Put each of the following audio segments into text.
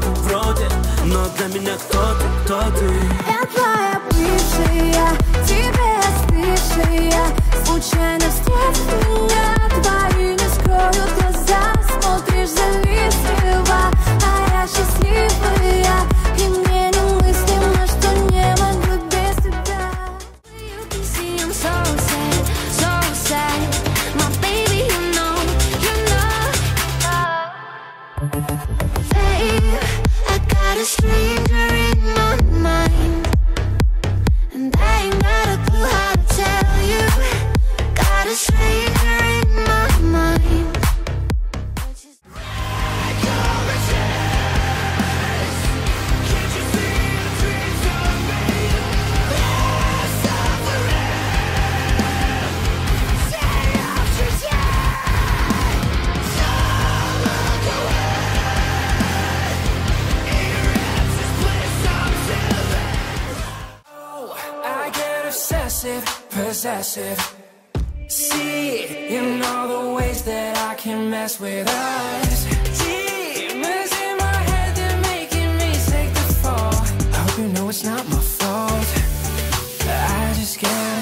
кто-то вроде Но для меня кто ты, кто ты? Я твоя бывшая, тебе остывшая Случайно встретив меня, твои не скроют possessive. See in all the ways that I can mess with us. Demons in my head, they're making me take the fall. Hope you know it's not my fault. I just get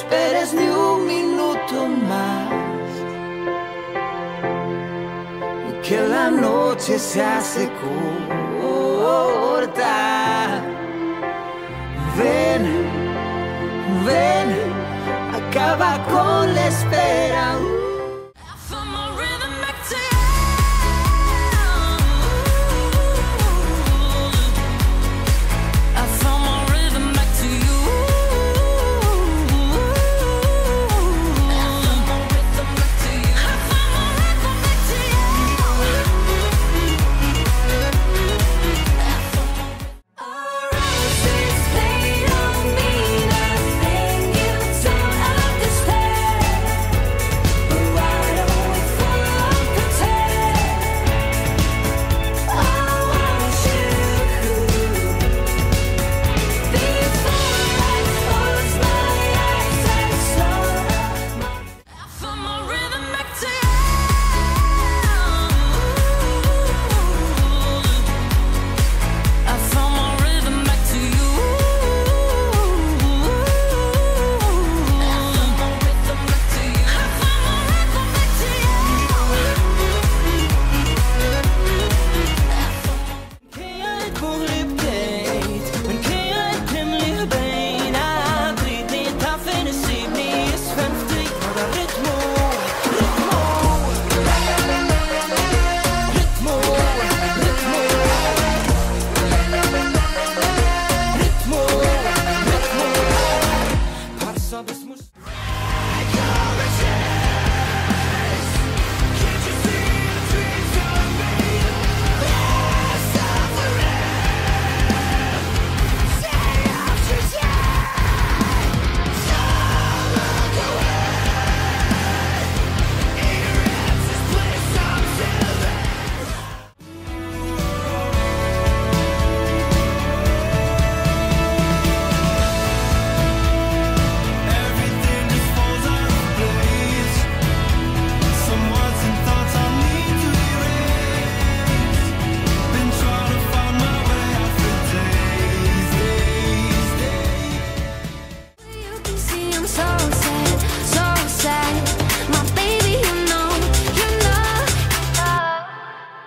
esperes ni un minuto más. Que la noche se hace corta. Ven, ven, acaba con la espera.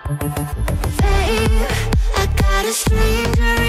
Hey, I got a stranger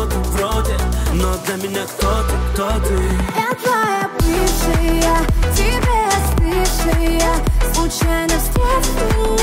кто-то вроде Но для меня кто ты, кто ты Я твоя бывшая, тебе остывшая Случайно встретила